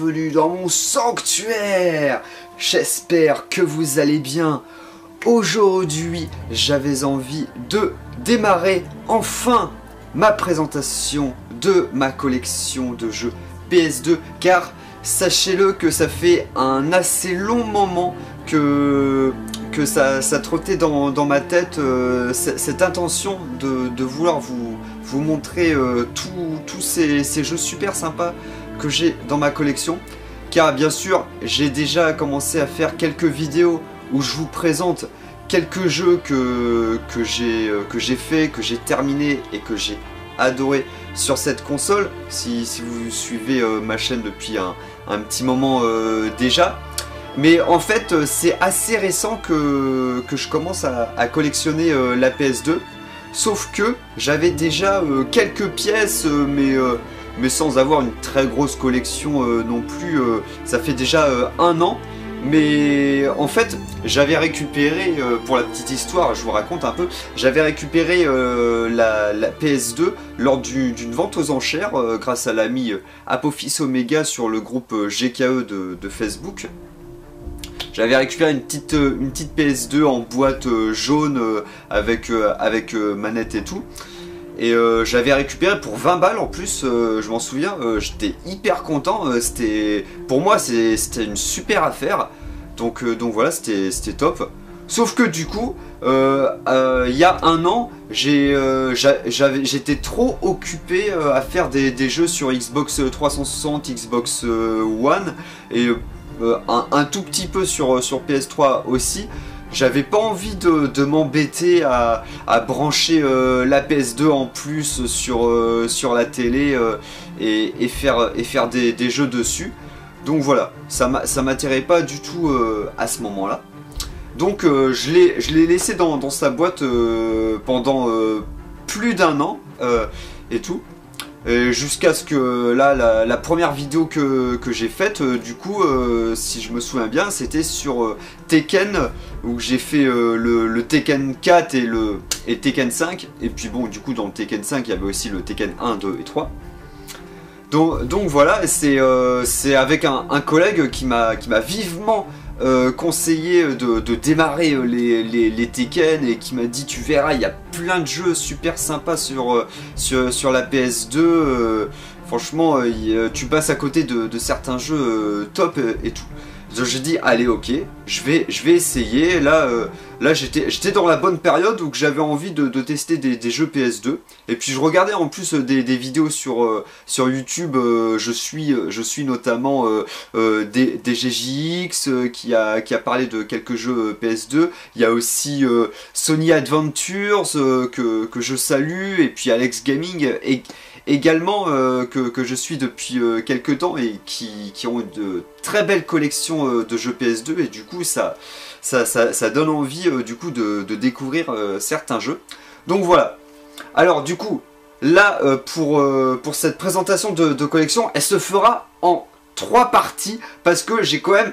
bienvenue dans mon sanctuaire J'espère que vous allez bien. Aujourd'hui, j'avais envie de démarrer enfin ma présentation de ma collection de jeux PS2 car sachez-le que ça fait un assez long moment que, ça, ça trottait dans, ma tête euh, cette intention de, vouloir vous, montrer euh, tous ces, jeux super sympas que j'ai dans ma collection. Car bien sûr, j'ai déjà commencé à faire quelques vidéos où je vous présente quelques jeux que, que j'ai fait, que j'ai terminé et que j'ai adoré sur cette console. Si, vous suivez euh, ma chaîne depuis un, petit moment déjà. Mais en fait, euh, c'est assez récent que, je commence à, collectionner euh, la PS2. Sauf que j'avais déjà euh, quelques pièces, mais, mais sans avoir une très grosse collection non plus. ça fait déjà un an. Mais en fait, j'avais récupéré, pour la petite histoire, je vous raconte un peu, j'avais récupéré la, PS2 lors d'une vente aux enchères grâce à l'ami Apophis Omega sur le groupe GKE de Facebook. J'avais récupéré une petite, euh, une petite PS2 en boîte euh, jaune euh, avec, avec manette et tout. Et j'avais récupéré pour 20 balles en plus, je m'en souviens, j'étais hyper content, c'était pour moi c'était une super affaire, donc, donc voilà, c'était top. Sauf que du coup, il y a un an, j'étais trop occupé à faire des, jeux sur Xbox 360, Xbox One, et euh, un, tout petit peu sur, euh, sur PS3 aussi. J'avais pas envie de, m'embêter à, brancher euh, la PS2 en plus sur, sur la télé et, faire, et faire des, jeux dessus. Donc voilà, ça m'attirait pas du tout à ce moment-là. Donc je l'ai laissé dans, sa boîte pendant plus d'un an et tout jusqu'à ce que là, la, première vidéo que, j'ai faite, euh, du coup, euh, si je me souviens bien, c'était sur euh, Tekken, où j'ai fait le, Tekken 4 et le et Tekken 5. Et puis bon, du coup, dans le Tekken 5, il y avait aussi le Tekken 1, 2 et 3. Donc, donc voilà, c'est avec un, un, collègue qui m'a vivement euh, conseillé de, démarrer euh, les, Tekken et qui m'a dit tu verras il y a plein de jeux super sympas sur, euh, sur, la PS2 franchement tu passes à côté de certains jeux top et tout j'ai dit allez ok, je vais, je vais essayer. Là, euh, là j'étais dans la bonne période où j'avais envie de, tester des, jeux PS2. Et puis je regardais en plus euh, des, vidéos sur, euh, sur YouTube. je, suis, je suis notamment DGJX qui, a, qui a parlé de quelques jeux PS2. Il y a aussi Sony Adventures que, que, je salue. Et puis Alex Gaming. Et, également euh, que, je suis depuis euh, quelques temps et qui, ont de très belles collections euh, de jeux PS2 et du coup ça, donne envie du coup de, découvrir certains jeux. Donc voilà. Alors du coup, là pour, cette présentation de collection, elle se fera en trois parties parce que j'ai quand même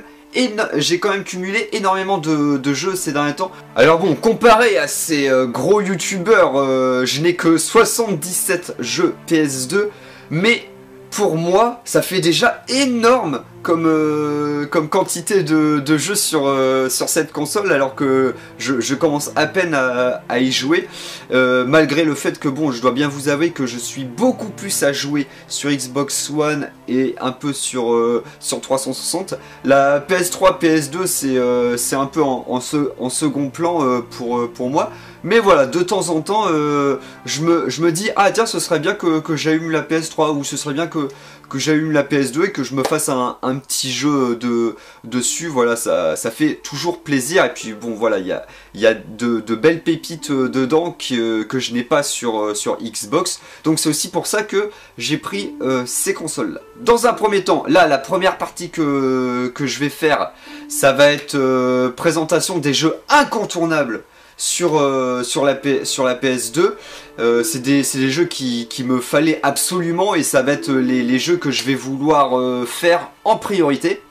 j'ai quand même cumulé énormément de, jeux ces derniers temps. Alors bon, comparé à ces euh, gros youtubeurs, euh, je n'ai que 77 jeux PS2, mais pour moi, ça fait déjà énorme comme, euh, comme quantité de, jeux sur, euh, sur cette console alors que je, commence à peine à, y jouer. Euh, malgré le fait que bon je dois bien vous avouer que je suis beaucoup plus à jouer sur Xbox One et un peu sur, sur 360 la PS3 PS2 c'est un peu en, en, second plan pour, pour moi. Mais voilà, de temps en temps, je, me, je me dis, ah tiens, ce serait bien que, que j'allume la PS3, ou ce serait bien que, que j'allume la PS2 et que je me fasse un, petit jeu de, dessus, voilà, ça, ça fait toujours plaisir. Et puis bon, voilà, il y a, de, belles pépites euh, dedans que, je n'ai pas sur, euh, sur Xbox. Donc c'est aussi pour ça que j'ai pris euh, ces consoles-là. Dans un premier temps, là, la première partie que, que je vais faire, ça va être présentation des jeux incontournables sur, euh, sur, la, sur la PS2. Euh, c'est des, jeux qui, me fallait absolument et ça va être les, jeux que je vais vouloir euh, faire en priorité.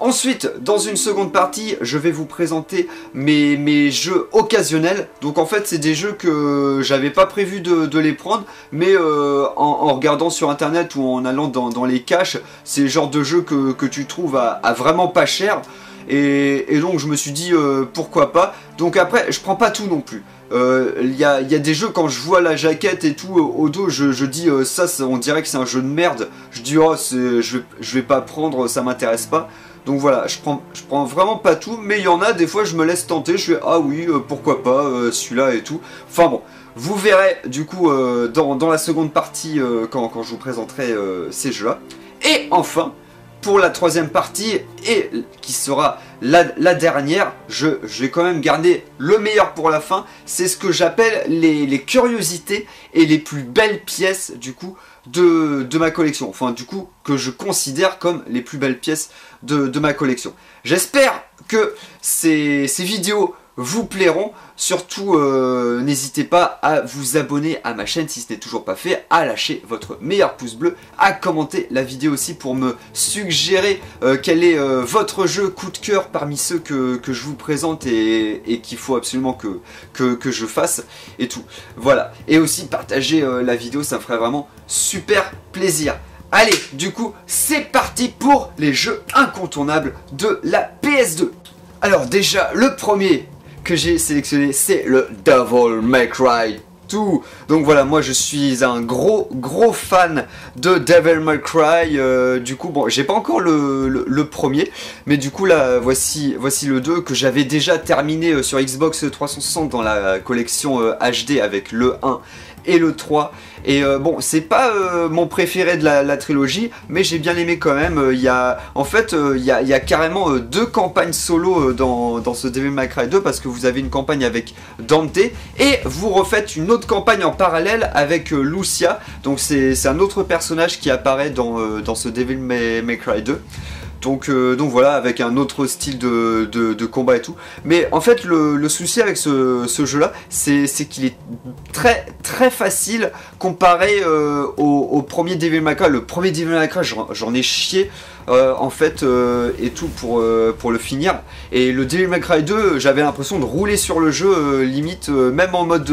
Ensuite, dans une seconde partie, je vais vous présenter mes, jeux occasionnels. Donc en fait, c'est des jeux que j'avais pas prévu de, les prendre, mais en, regardant sur internet ou en allant dans, les caches, c'est le genre de jeu que, tu trouves à, vraiment pas cher. Et, donc je me suis dit euh, pourquoi pas. Donc après, je prends pas tout non plus. Euh, il y, a, des jeux quand je vois la jaquette et tout au dos, je, dis ça, on dirait que c'est un jeu de merde. Je dis oh, je vais, vais pas prendre, ça m'intéresse pas. Donc voilà, je prends, je prends vraiment pas tout, mais il y en a des fois je me laisse tenter, je fais ah oui, euh, pourquoi pas, euh, celui-là et tout. Enfin bon, vous verrez du coup euh, dans, la seconde partie quand, je vous présenterai ces jeux-là. Et enfin, pour la troisième partie, et qui sera la, dernière, je, vais quand même garder le meilleur pour la fin, c'est ce que j'appelle les, curiosités et les plus belles pièces du coup de, ma collection. Enfin, du coup, que je considère comme les plus belles pièces de, ma collection. J'espère que ces, vidéos vous plairont. Surtout, euh, n'hésitez pas à vous abonner à ma chaîne si ce n'est toujours pas fait, à lâcher votre meilleur pouce bleu, à commenter la vidéo aussi pour me suggérer euh, quel est euh, votre jeu coup de cœur parmi ceux que, je vous présente et, qu'il faut absolument que, que, que, je fasse et tout. Voilà. Et aussi partager la vidéo, ça me ferait vraiment super plaisir. Allez, du coup, c'est parti pour les jeux incontournables de la PS2. Alors déjà, le premier que j'ai sélectionné, c'est le Devil May Cry 2. Donc voilà, moi je suis un gros gros fan de Devil May Cry. Euh, du coup, bon, j'ai pas encore le, premier, mais du coup là, voici, le 2 que j'avais déjà terminé euh, sur Xbox 360 dans la collection HD euh, avec le 1 et le 3. Et euh, bon, c'est pas euh, mon préféré de la, trilogie, mais j'ai bien aimé quand même. Il y a, en fait, il y, a, carrément deux campagnes solo dans, ce Devil May Cry 2 parce que vous avez une campagne avec Dante et vous refaites une autre campagne en parallèle avec euh, Lucia. Donc c'est un autre personnage qui apparaît dans, ce Devil May Cry 2. Donc, euh, donc voilà, avec un autre style de, combat et tout. Mais en fait, le, souci avec ce, jeu-là, c'est qu'il est très très facile comparé euh, au, premier Devil May Cry. Le premier Devil May Cry, j'en ai chié. Euh, en fait et tout pour, le finir et le Devil May Cry 2 j'avais l'impression de rouler sur le jeu limite même en mode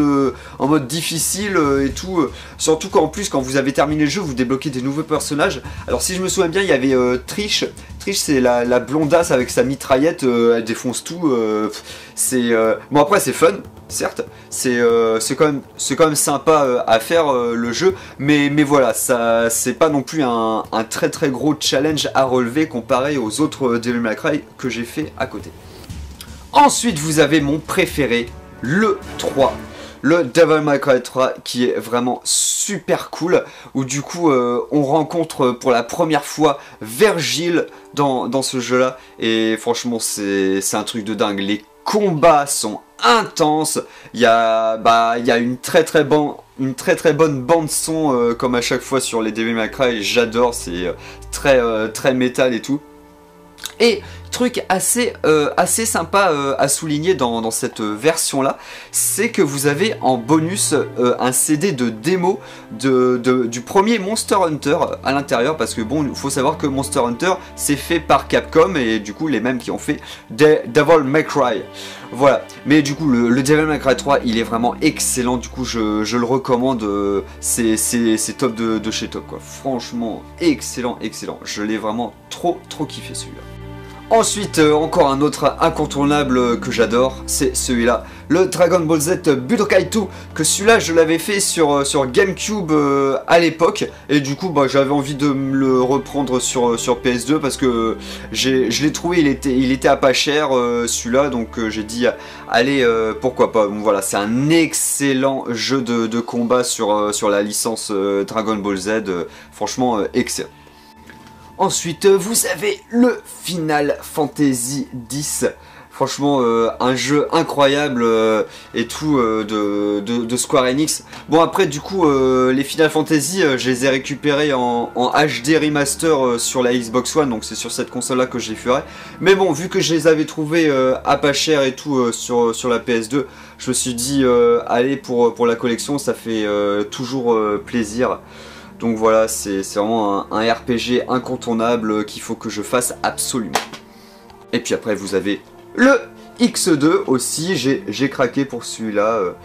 en mode difficile et tout surtout qu'en plus quand vous avez terminé le jeu vous débloquez des nouveaux personnages alors si je me souviens bien il y avait Trish c'est la, blondasse avec sa mitraillette, euh, elle défonce tout. Euh, c'est euh, bon après c'est fun, certes, c'est quand même c'est quand même sympa à faire le jeu, mais mais voilà, ça c'est pas non plus un, très très gros challenge à relever comparé aux autres Devil May Cry que j'ai fait à côté. Ensuite, vous avez mon préféré, le 3 le Devil May Cry 3 qui est vraiment super cool où du coup euh, on rencontre pour la première fois Virgile dans, ce jeu là et franchement c'est un truc de dingue. Les combats sont intenses. Il y a, bah, y a une très très bonne une très très bonne bande son euh, comme à chaque fois sur les Devil May Cry. J'adore c'est euh, très très métal et tout. Et truc assez, euh, sympa euh, à souligner dans, cette version là, c'est que vous avez en bonus euh, un CD de démo de, du premier Monster Hunter à l'intérieur parce que bon, il faut savoir que Monster Hunter c'est fait par Capcom et du coup les mêmes qui ont fait Devil May Cry. Voilà, mais du coup le, Devil May Cry 3 il est vraiment excellent, du coup je, le recommande, c'est top de, de chez top quoi. Franchement excellent, excellent, je l'ai vraiment trop trop kiffé celui-là. Ensuite, euh, encore un autre incontournable que j'adore, c'est celui-là, le Dragon Ball Z Budokai 2, que celui-là je l'avais fait sur, euh, Gamecube euh, à l'époque, et du coup bah, j'avais envie de me le reprendre sur, sur PS2 parce que je l'ai trouvé, il était, à pas cher celui-là, donc j'ai dit allez pourquoi pas, donc voilà c'est un excellent jeu de, de combat sur, sur la licence Dragon Ball Z, franchement excellent. Ensuite, vous avez le Final Fantasy X. Franchement, euh, un jeu incroyable euh, et tout euh, de, Square Enix. Bon après, du coup, les Final Fantasy, je les ai récupérés en, HD remaster sur la Xbox One, donc c'est sur cette console-là que je les ferai. Mais bon, vu que je les avais trouvés à pas cher et tout sur, la PS2, je me suis dit, allez, pour la collection, ça fait toujours plaisir. Donc voilà, c'est vraiment un, RPG incontournable qu'il faut que je fasse absolument. Et puis après, vous avez le X2 aussi. J'ai craqué pour celui-là.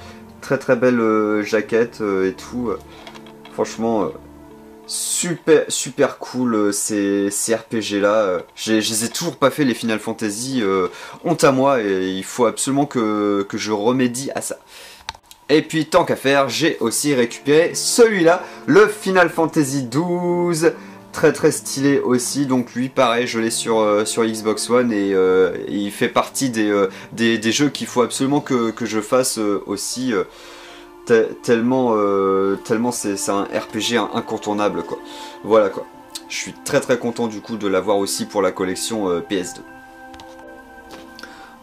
très très belle jaquette et tout. franchement, super super cool ces, RPG là. Je les ai toujours pas fait les Final Fantasy. honte à moi et il faut absolument que je remédie à ça. Et puis tant qu'à faire, j'ai aussi récupéré celui-là, le Final Fantasy XII. Très très stylé aussi, donc lui pareil je l'ai sur, euh, Xbox One et, euh, il fait partie des, euh, des, jeux qu'il faut absolument que, je fasse aussi tellement tellement c'est un RPG incontournable quoi. Voilà quoi. Je suis très très content du coup de l'avoir aussi pour la collection PS2.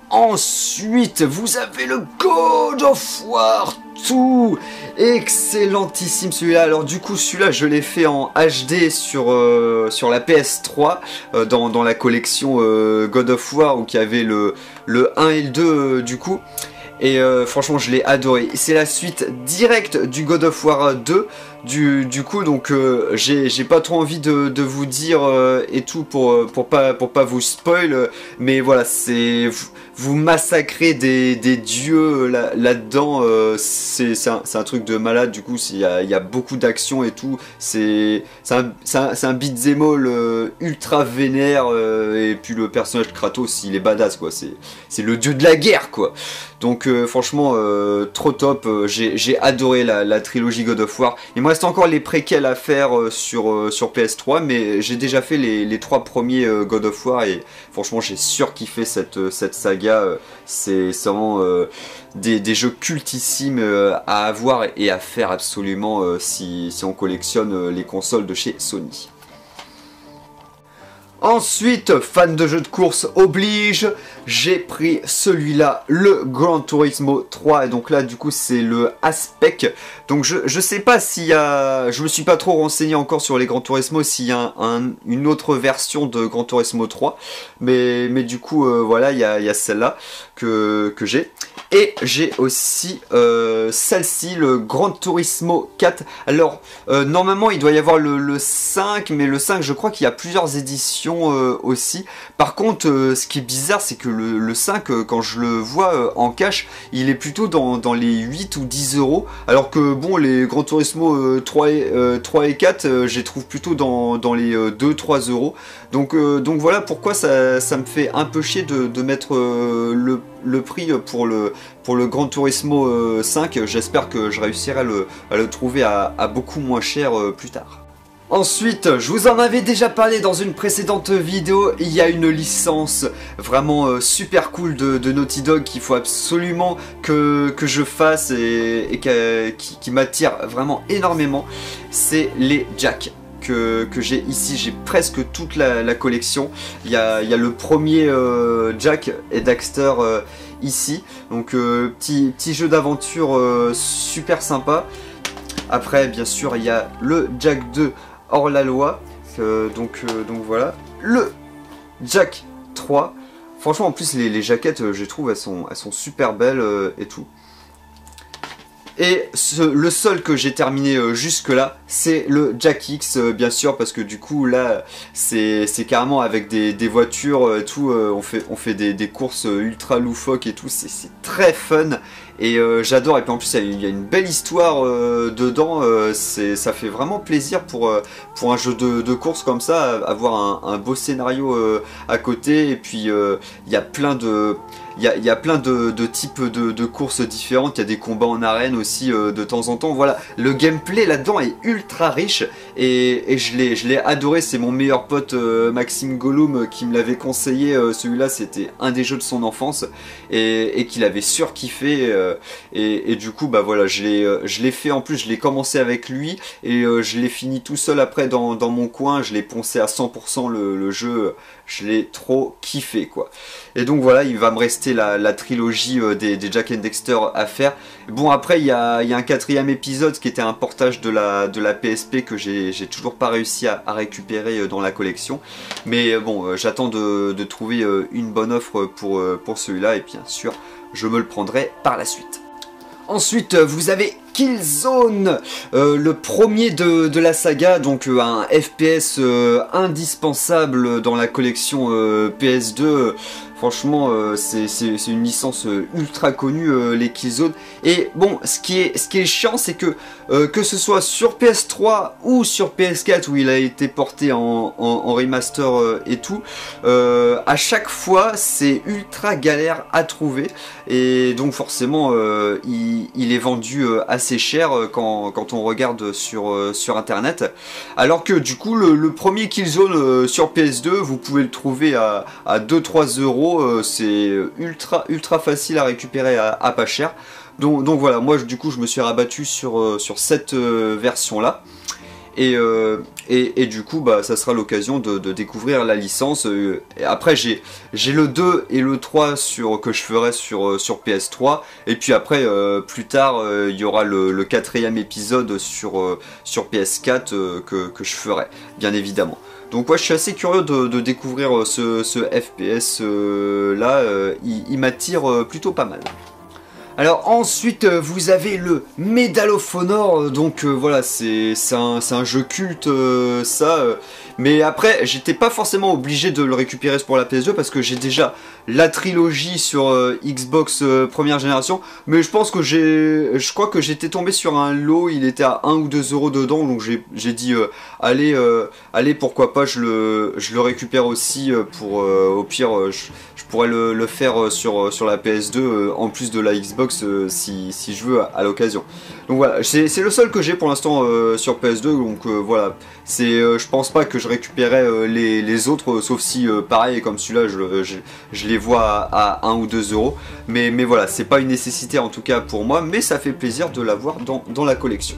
Ensuite, vous avez le God of War 2 Excellentissime celui-là. Alors du coup, celui-là, je l'ai fait en HD sur, euh, sur la PS3, euh, dans, la collection euh, God of War, où il y avait le, le 1 et le 2 du coup. Et franchement, je l'ai adoré. C'est la suite directe du God of War 2. Du, coup, donc j'ai pas trop envie de, vous dire et tout pour, pour, pas, pour pas vous spoil. Mais voilà, c'est vous massacrez des, dieux là-dedans, euh, c'est un, truc de malade, du coup, il y a, beaucoup d'action et tout, c'est un, un euh, ultra vénère, euh, et puis le personnage Kratos, il est badass, quoi, c'est le dieu de la guerre, quoi. Donc franchement, trop top, j'ai adoré la, trilogie God of War. Il me reste encore les préquels à faire sur, sur PS3, mais j'ai déjà fait les, trois premiers God of War, et franchement, j'ai surkiffé cette, cette saga euh, c'est vraiment euh, des, jeux cultissimes euh, à avoir et à faire absolument si, on collectionne les consoles de chez Sony. Ensuite, fan de jeux de course oblige, j'ai pris celui-là, le Gran Turismo 3, et donc là du coup c'est le Aspect. Donc je, je sais pas s'il y a, je me suis pas trop renseigné encore sur les Gran Turismo, s'il y a une autre version de Gran Turismo 3, mais, du coup euh, voilà, il y a, celle-là que j'ai. Et j'ai aussi euh, celle-ci, le Gran Turismo 4. Alors, euh, normalement, il doit y avoir le, 5, mais le 5, je crois qu'il y a plusieurs éditions euh, aussi. Par contre, ce qui est bizarre, c'est que le, 5, quand je le vois en cash, il est plutôt dans, les 8 ou 10 euros. Alors que, bon, les Gran Turismo 3 et, 3 et 4, je les trouve plutôt dans, les 2-3 euros. Donc, donc voilà pourquoi ça, me fait un peu chier de, de mettre le le prix pour le, pour le Gran Turismo 5. Euh, J'espère que je réussirai à le, trouver à, beaucoup moins cher euh, plus tard. Ensuite, je vous en avais déjà parlé dans une précédente vidéo, il y a une licence vraiment euh, super cool de, Naughty Dog qu'il faut absolument que, je fasse et, qui, m'attire vraiment énormément, c'est les Jack. Que, j'ai ici, j'ai presque toute la, collection. Il y, a, le premier Jack et Daxter ici. Donc euh, petit, petit jeu d'aventure euh, super sympa. Après bien sûr il y a le Jack 2 hors la loi. donc, euh, donc voilà. Le Jack 3. Franchement en plus les, les jaquettes je trouve elles sont, elles sont super belles et tout. Et le seul que j'ai terminé euh, jusque là, c'est le Jack X, euh, bien sûr, parce que du coup là, c'est carrément avec des, voitures, et euh, tout, on fait, des, courses ultra loufoques et tout, c'est très fun. Et j'adore, et puis en plus il y a une belle histoire dedans, ça fait vraiment plaisir pour, un jeu de, course comme ça, avoir un beau scénario à côté, et puis il y a plein de il y a, plein de, types de, courses différentes, il y a des combats en arène aussi euh, de temps en temps. Voilà, le gameplay là-dedans est ultra riche et, je l'ai adoré. C'est mon meilleur pote euh, Maxime Gollum euh, qui me l'avait conseillé. Celui-là, c'était un des jeux de son enfance et, qu'il avait surkiffé. Et, et, du coup, bah voilà, je l'ai fait en plus, je l'ai commencé avec lui et je l'ai fini tout seul après dans, mon coin. Je l'ai poncé à 100% le jeu je l'ai trop kiffé quoi. Et donc voilà, il va me rester la, trilogie euh, des, Jack and Dexter à faire. Bon après il y a, un quatrième épisode qui était un portage de la, de la PSP que j'ai toujours pas réussi à, récupérer euh, dans la collection. Mais euh, bon, j'attends de, trouver une bonne offre pour, pour celui-là et bien sûr je me le prendrai par la suite. Ensuite, vous avez Killzone, le premier de, la saga, donc un FPS indispensable dans la collection PS2 Franchement, euh, c'est une licence euh, ultra connue, euh, les Killzone. Et bon, ce qui est, ce qui est chiant, c'est que que ce soit sur PS3 ou sur PS4, où il a été porté en, remaster et tout, à chaque fois, c'est ultra galère à trouver. Et donc forcément, il, est vendu assez cher quand, on regarde sur, sur Internet. Alors que du coup, le, premier Killzone sur PS2, vous pouvez le trouver à, à 2-3 euros euh, c'est ultra ultra facile à récupérer à, pas cher. Donc, donc, voilà, moi du coup je me suis rabattu sur, euh, sur cette euh, version là. Et, et, du coup bah, ça sera l'occasion de, découvrir la licence. Et après j'ai le 2 et le 3 sur, que je ferai sur, sur PS3. Et puis après plus tard il y aura le, quatrième épisode sur, sur PS4 que, je ferai bien évidemment. Donc moi je suis assez curieux de, découvrir euh, ce, FPS euh, là, euh, il, m'attire plutôt pas mal. Alors ensuite vous avez le Medal Honor, donc voilà c'est un, un, jeu culte ça, mais après, j'étais pas forcément obligé de le récupérer pour la PS2 parce que j'ai déjà la trilogie sur euh, Xbox euh, première génération. Mais je pense que j'ai, je crois que j'étais tombé sur un lot, il était à 1 ou 2 euros dedans, donc j'ai dit euh, allez, allez pourquoi pas, je le, je le récupère aussi pour au pire, je, pourrais le, faire sur, sur la PS2 en plus de la Xbox si, si, je veux à, l'occasion. Donc voilà, c'est le seul que j'ai pour l'instant sur PS2, donc voilà, c'est, je pense pas que je récupérais euh, les, autres, sauf si, pareil, comme celui-là, je, les vois à, 1 ou 2 euros. Mais, voilà, c'est pas une nécessité en tout cas pour moi, mais ça fait plaisir de l'avoir dans, la collection.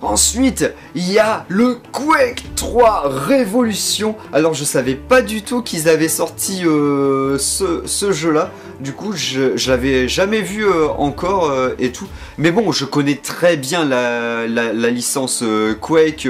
Ensuite, il y a le Quake 3 Révolution. Alors, je savais pas du tout qu'ils avaient sorti ce, jeu-là. Du coup, je, l'avais jamais vu encore et tout. Mais bon, je connais très bien la, licence Quake.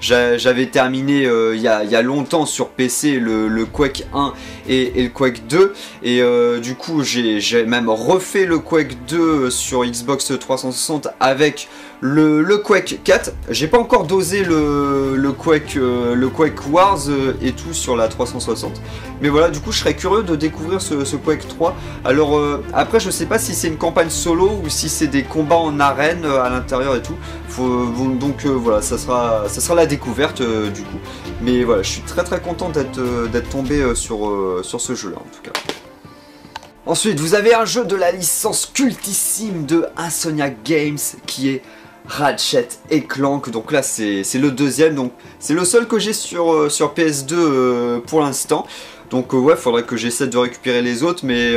J'avais terminé il y, a, longtemps sur PC le, Quake 1 et, le Quake 2. Et du coup, j'ai même refait le Quake 2 sur Xbox 360 avec le, Quake 4, j'ai pas encore dosé le, Quake, euh, le Wars euh, et tout sur la 360. Mais voilà, du coup, je serais curieux de découvrir ce, Quake 3. Alors, euh, après, je sais pas si c'est une campagne solo ou si c'est des combats en arène à l'intérieur et tout. donc voilà, ça sera, la découverte du coup. Mais voilà, je suis très très content d'être tombé sur, ce jeu-là en tout cas. Ensuite, vous avez un jeu de la licence cultissime de Insomnia Games qui est Ratchet et Clank. Donc là, c'est le deuxième. Donc c'est le seul que j'ai sur, euh, sur PS2 euh, pour l'instant. Donc euh, ouais, faudrait que j'essaie de récupérer les autres. Mais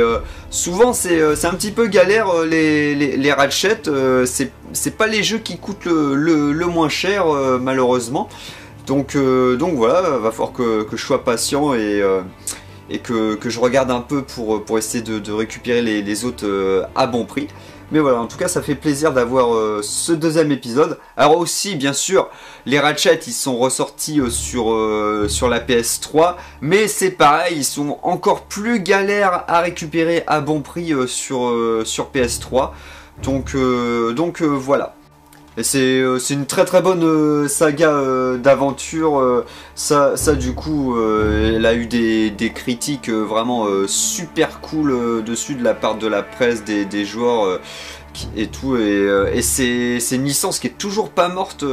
souvent, c'est un petit peu galère les, les, Ratchet. c'est pas les jeux qui coûtent le, moins cher, malheureusement. Donc, donc voilà, va falloir que, je sois patient et et que, je regarde un peu pour, pour essayer de, récupérer les, les autres à bon prix. Mais voilà, en tout cas, ça fait plaisir d'avoir euh, ce deuxième épisode. Alors aussi, bien sûr, les Ratchet, ils sont ressortis euh, sur, euh, sur la PS3. Mais c'est pareil, ils sont encore plus galères à récupérer à bon prix sur, sur PS3. Donc, donc voilà. Euh, c'est une très très bonne euh, saga euh, d'aventure. ça, ça du coup, elle a eu des, critiques vraiment super cool dessus de la part de la presse, des, joueurs et tout. Et, c'est une licence qui est toujours pas morte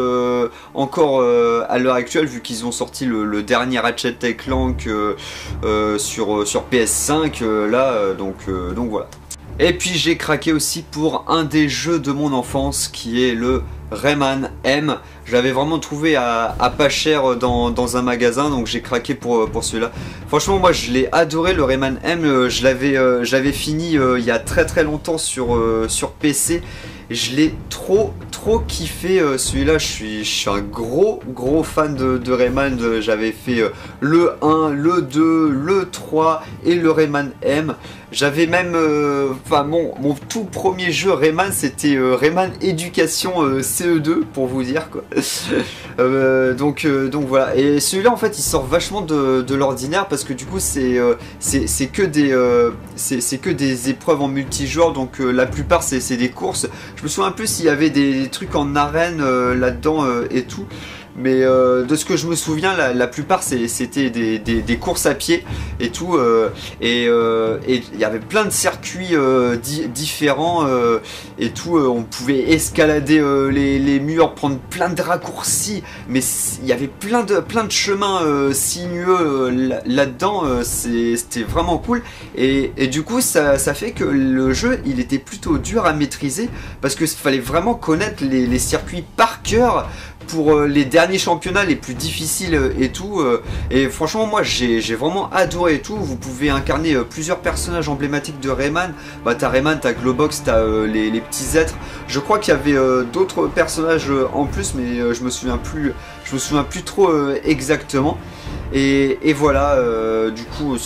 encore à l'heure actuelle vu qu'ils ont sorti le, dernier Ratchet Clank sur, sur PS5 là. donc, donc voilà. Et puis j'ai craqué aussi pour un des jeux de mon enfance qui est le Rayman M. Je l'avais vraiment trouvé à, pas cher dans, un magasin donc j'ai craqué pour, pour celui-là. Franchement moi je l'ai adoré le Rayman M. Euh, je l'avais euh, fini euh, il y a très très longtemps sur, sur PC. Je l'ai trop trop kiffé celui-là, je suis, je suis un gros gros fan de, Rayman, j'avais fait le 1, le 2, le 3 et le Rayman M. j'avais même, enfin mon, tout premier jeu Rayman, c'était Rayman Éducation CE2 pour vous dire quoi. donc voilà. Et celui-là en fait, il sort vachement de, l'ordinaire parce que du coup c'est c'est que des c'est que des épreuves en multijoueur. Donc la plupart c'est des courses. Je me souviens un peu s'il y avait des, trucs en arène là-dedans et tout. Mais euh, de ce que je me souviens, la, plupart c'était des, courses à pied et tout. Euh, euh, et il y avait plein de circuits différents et tout. on pouvait escalader les, murs, prendre plein de raccourcis. Mais il y avait plein de, chemins sinueux là-dedans. C'était vraiment cool. Et, du coup, ça, fait que le jeu, il était plutôt dur à maîtriser parce qu'il fallait vraiment connaître les, les circuits par cœur pour les derniers championnats les plus difficiles euh, et tout. Euh, et franchement, moi j'ai vraiment adoré et tout. Vous pouvez incarner plusieurs personnages emblématiques de Rayman. Bah, t'as Rayman, t'as Globox, t'as les, les, petits êtres. Je crois qu'il y avait d'autres personnages en plus, mais je me souviens plus, je me souviens plus trop exactement. Et, voilà, euh, du coup,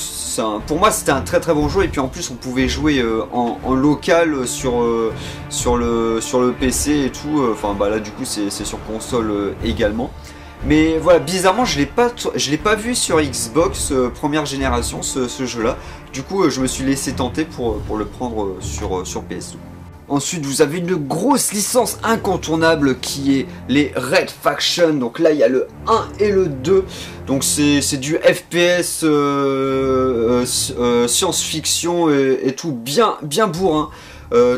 pour moi c'était un très très bon jeu. Et puis en plus, on pouvait jouer euh, en, local sur, euh, sur, le, PC et tout. Enfin, bah là, du coup, c'est sur console également. Mais voilà, bizarrement, je ne l'ai pas vu sur Xbox première génération ce, jeu-là. Du coup, je me suis laissé tenter pour, pour le prendre sur, sur PS2. Ensuite, vous avez une grosse licence incontournable qui est les Red Faction. Donc là, il y a le 1 et le 2. Donc c'est du FPS euh, euh, euh, science-fiction et, tout bien, bien bourrin.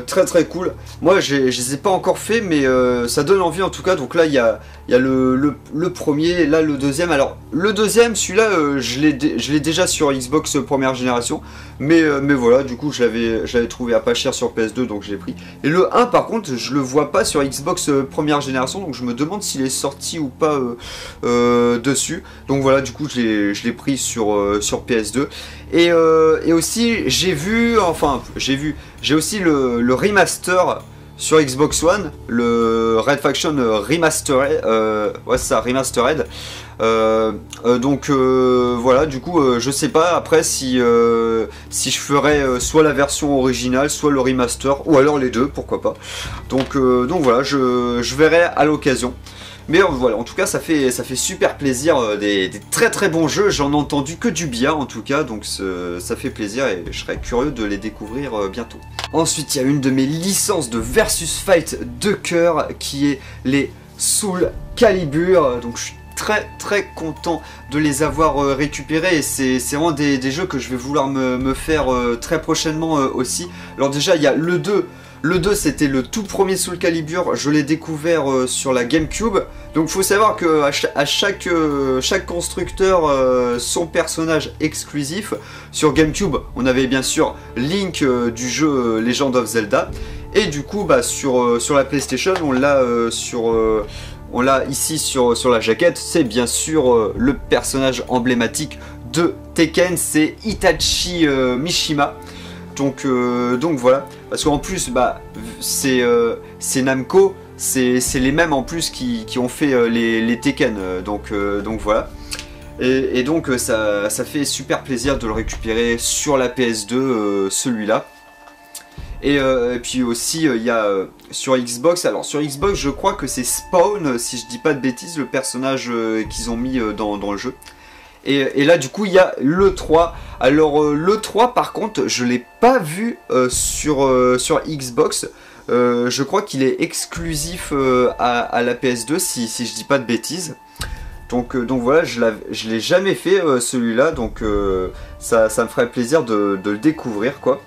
Très très cool. Moi je les ai pas encore fait mais ça donne envie en tout cas. Donc là il y a, y a le, le, premier, là le deuxième. Alors le deuxième, celui-là, euh, je l'ai déjà sur Xbox première génération. Mais, euh, mais voilà, du coup je l'avais trouvé à pas cher sur PS2, donc je l'ai pris. Et le 1 par contre, je le vois pas sur Xbox euh, première génération, donc je me demande s'il est sorti ou pas dessus. Donc voilà, du coup je l'ai pris sur, sur PS2. Et, et aussi j'ai vu, enfin j'ai vu, j'ai aussi le, remaster sur Xbox One, le Red Faction Remastered, euh, ouais ça, Remastered. Euh, euh, donc voilà, du coup, je sais pas après si je ferais soit la version originale, soit le remaster, ou alors les deux, pourquoi pas. Donc donc voilà, je verrai à l'occasion. Mais voilà, en tout cas, ça fait, super plaisir, euh, des, très très bons jeux. J'en ai entendu que du bien en tout cas, donc ça fait plaisir et je serais curieux de les découvrir euh, bientôt. Ensuite, il y a une de mes licences de Versus Fight de cœur qui est les Soul Calibur. Donc je suis très très content de les avoir euh, récupérés et c'est vraiment des, jeux que je vais vouloir me, me faire très prochainement aussi. Alors déjà, il y a le 2 le 2 c'était le tout premier Soul Calibur, je l'ai découvert euh, sur la Gamecube. Donc faut savoir que euh, chaque, constructeur euh, son personnage exclusif. Sur Gamecube on avait bien sûr Link du jeu Legend of Zelda. Et du coup bah, sur, la PlayStation on l'a sur... on l'a ici sur, sur la jaquette, c'est bien sûr le personnage emblématique de Tekken, c'est Itachi Mishima. Donc, euh, donc voilà. Parce qu'en plus, bah, c'est euh, Namco, c'est les mêmes en plus qui, ont fait euh, les, Tekken. donc, donc voilà. Et, donc ça, fait super plaisir de le récupérer sur la PS2, celui-là. Et, puis aussi, il y a sur Xbox, alors sur Xbox, je crois que c'est Spawn, si je dis pas de bêtises, le personnage qu'ils ont mis dans, dans, le jeu. Et, là, du coup, il y a le 3. Alors, euh, le 3, par contre, je ne l'ai pas vu euh, sur, euh, sur Xbox. je crois qu'il est exclusif à, la PS2, si, si je dis pas de bêtises. Donc, donc voilà, je ne l'ai jamais fait celui-là, donc ça, me ferait plaisir de, le découvrir quoi.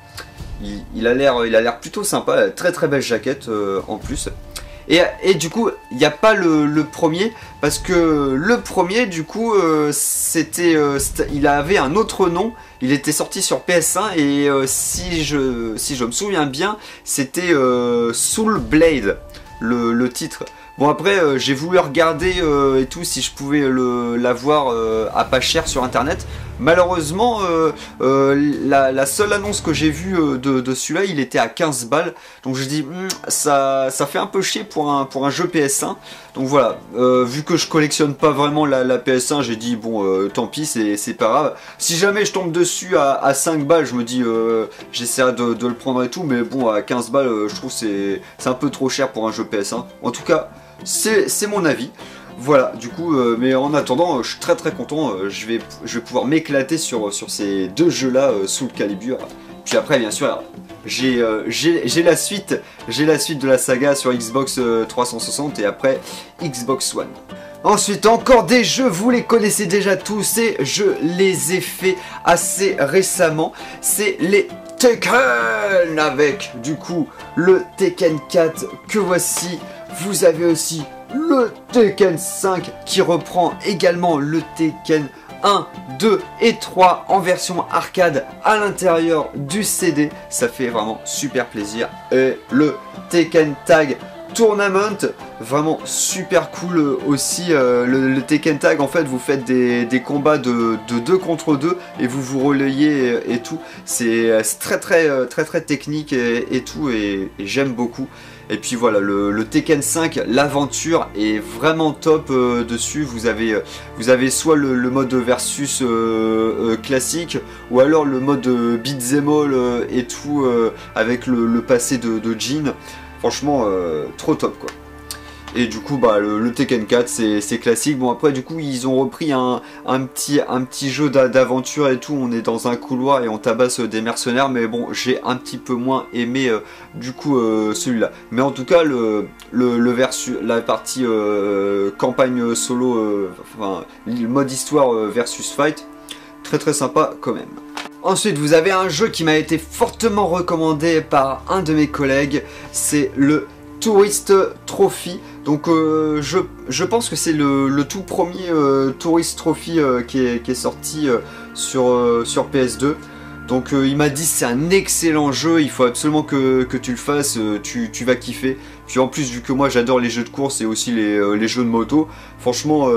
Il, il a l'air plutôt sympa, très très belle jaquette en plus. Et, du coup, il n'y a pas le, premier, parce que le premier, du coup, euh, euh, il avait un autre nom. Il était sorti sur PS1 et euh, si, je, si je me souviens bien, c'était Soul Blade, le, titre. Bon après, j'ai voulu regarder et tout si je pouvais l'avoir à pas cher sur internet. Malheureusement, la, seule annonce que j'ai vue de, celui-là, il était à 15 balles. Donc je dis, hmm, ça, fait un peu chier pour un, jeu PS1. Donc voilà, vu que je collectionne pas vraiment la, PS1, j'ai dit, bon, tant pis, c'est pas grave. Si jamais je tombe dessus à, 5 balles, je me dis, j'essaierai de, de, le prendre et tout. Mais bon, à 15 balles, je trouve c'est un peu trop cher pour un jeu PS1. En tout cas, c'est mon avis. Voilà, du coup, euh, mais en attendant, euh, je suis très très content. Euh, je, vais, pouvoir m'éclater sur, sur ces deux jeux-là sous le calibre. Puis après, bien sûr, j'ai la suite, j'ai la suite de la saga sur Xbox 360 et après Xbox One. Ensuite, encore des jeux, vous les connaissez déjà tous et je les ai fait assez récemment. C'est les Tekken avec du coup le Tekken 4 que voici. Vous avez aussi le Tekken 5 qui reprend également le Tekken 1, 2 et 3 en version arcade à l'intérieur du CD. Ça fait vraiment super plaisir. Et le Tekken Tag Tournament, vraiment super cool euh, aussi. Euh, le, Tekken Tag, en fait, vous faites des, combats de, 2 contre 2 et vous vous relayez et, tout. C'est très très très très technique et, tout et j'aime beaucoup. Et puis voilà, le, Tekken 5, l'aventure est vraiment top euh, dessus. Vous avez, euh, vous avez soit le, mode versus euh, classique, ou alors le mode beat'em et tout, avec le, passé de, de Jin. Franchement, trop top quoi. Et du coup, bah, le, Tekken 4, c'est classique. Bon, après, du coup, ils ont repris un, petit, un petit jeu d'aventure et tout. On est dans un couloir et on tabasse des mercenaires. Mais bon, j'ai un petit peu moins aimé, euh, du coup, euh, celui-là. Mais en tout cas, le, versus, la partie euh, campagne solo, enfin, le mode histoire versus fight, très très sympa quand même. Ensuite, vous avez un jeu qui m'a été fortement recommandé par un de mes collègues. C'est le Tourist Trophy. Donc euh, je, pense que c'est le, tout premier euh, Tourist Trophy euh, qui, est, sorti sur, sur PS2. Donc il m'a dit c'est un excellent jeu, il faut absolument que, tu le fasses, tu, vas kiffer. Puis en plus vu que moi j'adore les jeux de course et aussi les, jeux de moto, franchement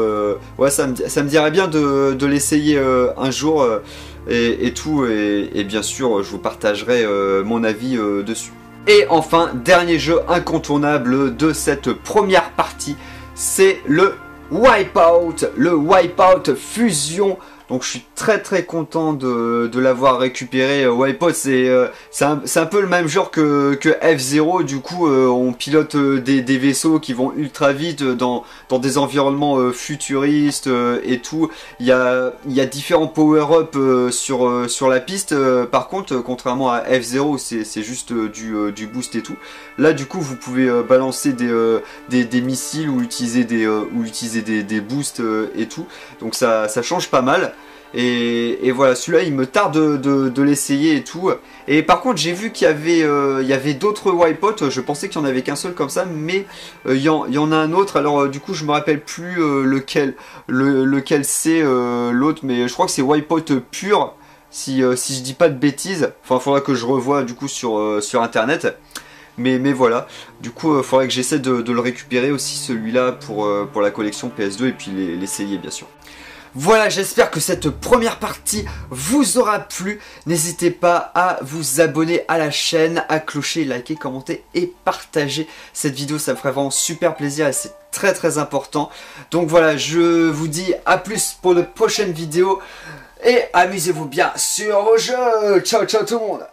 ouais ça me, ça me dirait bien de, l'essayer un jour et, tout. et, bien sûr je vous partagerai mon avis dessus. Et enfin, dernier jeu incontournable de cette première partie, c'est le Wipeout, le Wipeout Fusion donc je suis très très content de, l'avoir récupéré. Euh, Wipeout c'est euh, un, un, peu le même genre que, que F0. Du coup euh, on pilote des, vaisseaux qui vont ultra vite dans, dans des environnements futuristes et tout. Il y a, il y a différents power-up sur, sur la piste. par contre contrairement à F0 c'est juste du, du, boost et tout. Là du coup vous pouvez balancer des, des, missiles ou utiliser des, ou utiliser des, des boosts et tout. Donc ça, ça change pas mal. Et, voilà, celui-là, il me tarde de, l'essayer et tout. Et par contre, j'ai vu qu'il y avait, euh, d'autres wipeouts. Je pensais qu'il n'y en avait qu'un seul comme ça, mais euh, il, y en, a un autre. Alors, euh, du coup, je me rappelle plus lequel, lequel c'est l'autre, mais je crois que c'est wipeout pur. Si, si je dis pas de bêtises, enfin, il faudra que je revoie du coup sur, internet. Mais, voilà, du coup, il faudrait que j'essaie de, le récupérer aussi celui-là pour la collection PS2 et puis l'essayer bien sûr. Voilà, j'espère que cette première partie vous aura plu. N'hésitez pas à vous abonner à la chaîne, à clocher, liker, commenter et partager cette vidéo. Ça me ferait vraiment super plaisir et c'est très très important. Donc voilà, je vous dis à plus pour de prochaines vidéos. Et amusez-vous bien sur vos jeux. Ciao ciao tout le monde